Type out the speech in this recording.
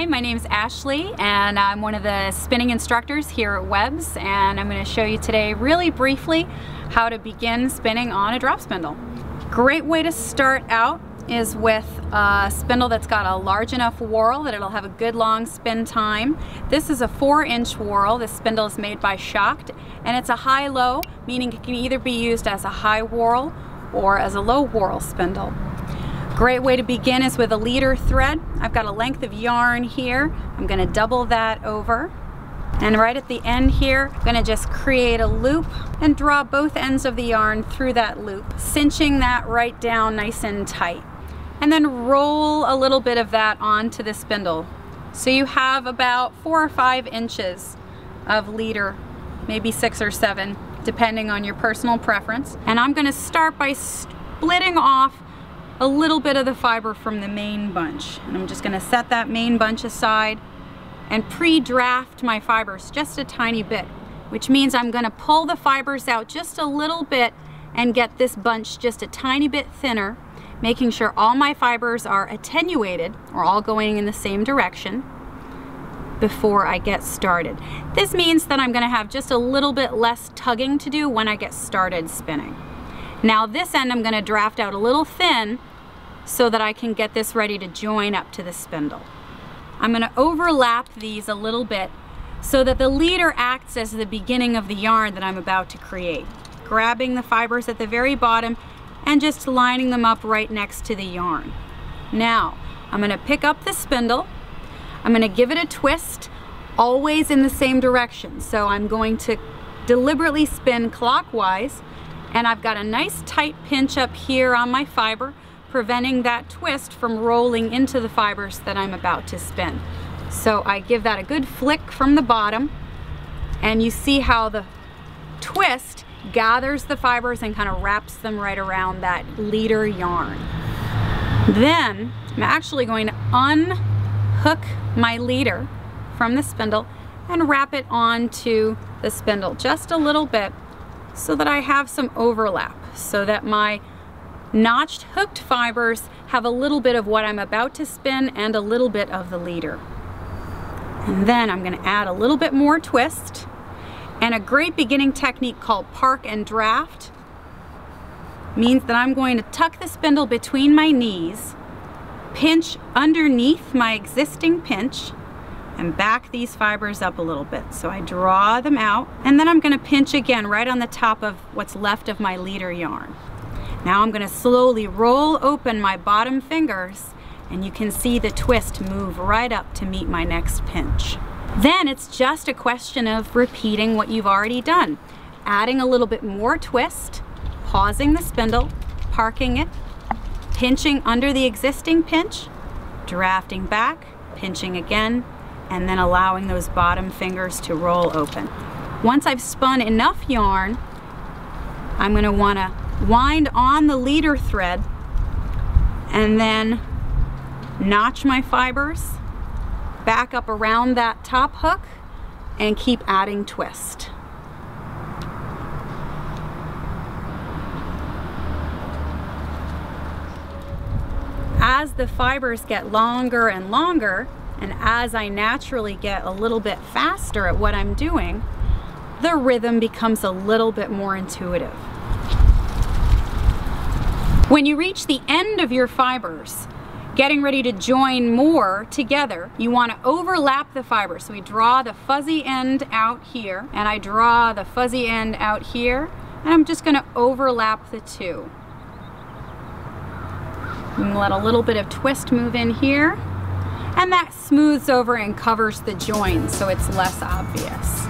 is Ashley and I'm one of the spinning instructors here at WEBS and I'm going to show you today really briefly how to begin spinning on a drop spindle. Great way to start out is with a spindle that's got a large enough whorl that it'll have a good long spin time. This is a four inch whorl. This spindle is made by Schacht and it's a Hi-Lo, meaning it can either be used as a high whorl or as a low whorl spindle. Great way to begin is with a leader thread. I've got a length of yarn here. I'm gonna double that over. And right at the end here, I'm gonna just create a loop and draw both ends of the yarn through that loop, cinching that right down nice and tight. And then roll a little bit of that onto the spindle. So you have about four or five inches of leader, maybe six or seven, depending on your personal preference. And I'm gonna start by splitting off a little bit of the fiber from the main bunch. And I'm just gonna set that main bunch aside and pre-draft my fibers just a tiny bit, which means I'm gonna pull the fibers out just a little bit and get this bunch just a tiny bit thinner, making sure all my fibers are attenuated or all going in the same direction before I get started. This means that I'm gonna have just a little bit less tugging to do when I get started spinning. Now this end I'm gonna draft out a little thin so that I can get this ready to join up to the spindle. I'm gonna overlap these a little bit so that the leader acts as the beginning of the yarn that I'm about to create. Grabbing the fibers at the very bottom and just lining them up right next to the yarn. Now, I'm gonna pick up the spindle, I'm gonna give it a twist, always in the same direction. So I'm going to deliberately spin clockwise and I've got a nice tight pinch up here on my fiber preventing that twist from rolling into the fibers that I'm about to spin. So I give that a good flick from the bottom and you see how the twist gathers the fibers and kind of wraps them right around that leader yarn. Then I'm actually going to unhook my leader from the spindle and wrap it onto the spindle just a little bit so that I have some overlap so that my Notched hooked fibers have a little bit of what I'm about to spin and a little bit of the leader. And then I'm gonna add a little bit more twist and a great beginning technique called park and draft means that I'm going to tuck the spindle between my knees, pinch underneath my existing pinch, and back these fibers up a little bit. So I draw them out, and then I'm gonna pinch again right on the top of what's left of my leader yarn. Now I'm gonna slowly roll open my bottom fingers and you can see the twist move right up to meet my next pinch. Then it's just a question of repeating what you've already done. Adding a little bit more twist, pausing the spindle, parking it, pinching under the existing pinch, drafting back, pinching again, and then allowing those bottom fingers to roll open. Once I've spun enough yarn, I'm gonna wanna wind on the leader thread and then notch my fibers back up around that top hook and keep adding twist. As the fibers get longer and longer, and as I naturally get a little bit faster at what I'm doing, the rhythm becomes a little bit more intuitive. When you reach the end of your fibers, getting ready to join more together, you want to overlap the fibers. So we draw the fuzzy end out here, and I draw the fuzzy end out here, and I'm just going to overlap the two. And let a little bit of twist move in here, and that smooths over and covers the join so it's less obvious.